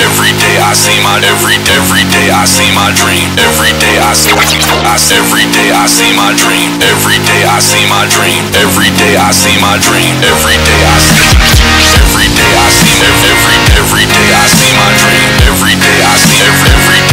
Every day I see my every every day I see my dream. Every day I see I every day I see my dream. Every day I see my dream. Every day I see my dream. Every day I see every day I see every every day I see my dream. Every day I see every every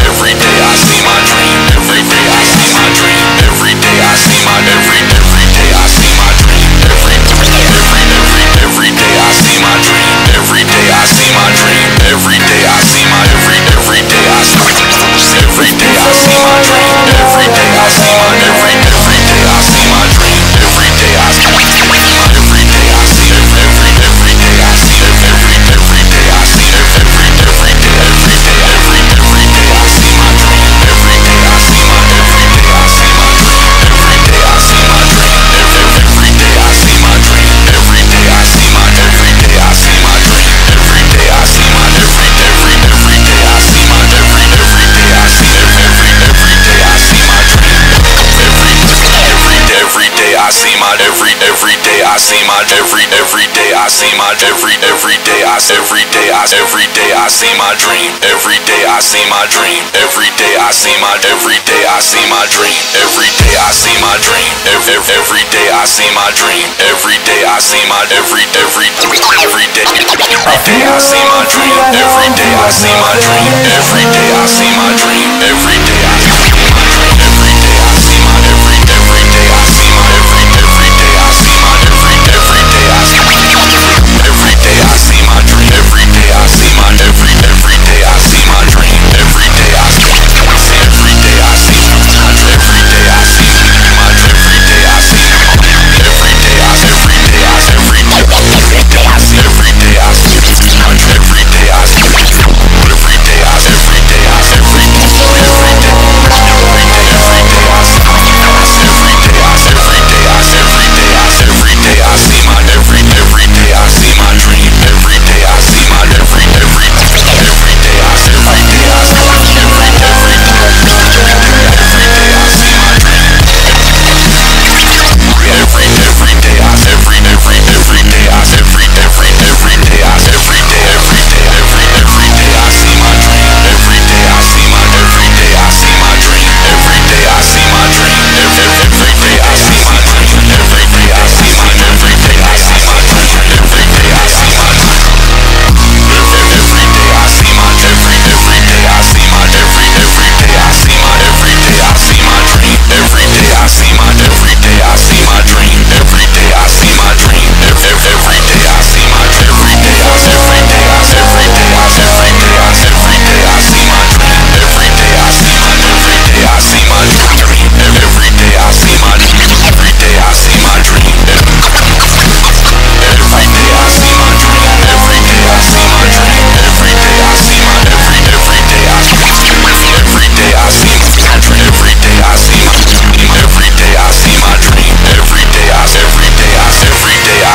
I see my every every day I see my every every day I every day I every day I see my dream every day I see my dream every day I see my every day I see my dream every day I see my dream every every day I see my dream every day I see my every every every day every day I see my dream every day I see my dream every day I see my dream every day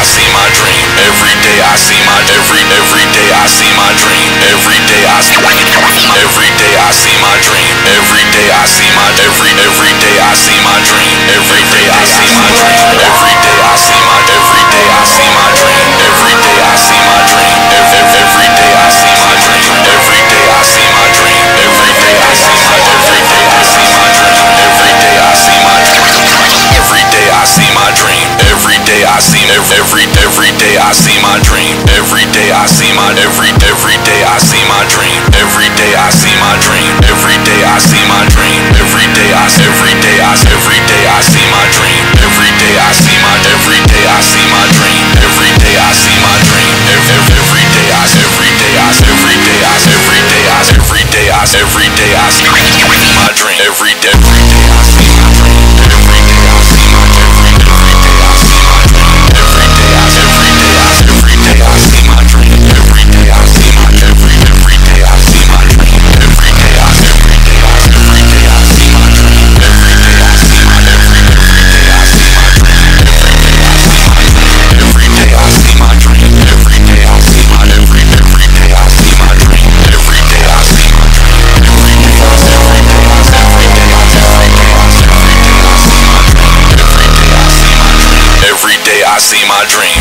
I see my dream. Every day I see my every every day I see my dream. Every day I see every day I see my dream. Every day I see my every every day I see my dream. Every day I see my dream. Every every day I see my dream. Every day I see my every every day I see my dream. Every day I see my dream. Every day I see my dream. Every day I I see my dream.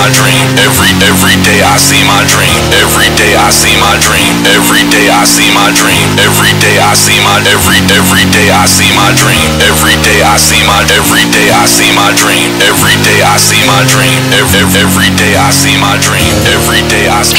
My dream. Every every day I see my dream. Every day I see my dream. Every day I see my dream. Every day I see my every every day I see my dream. Every day I see my every day I see my dream. Every day I see my dream. Every every day I see my dream. Every day I see.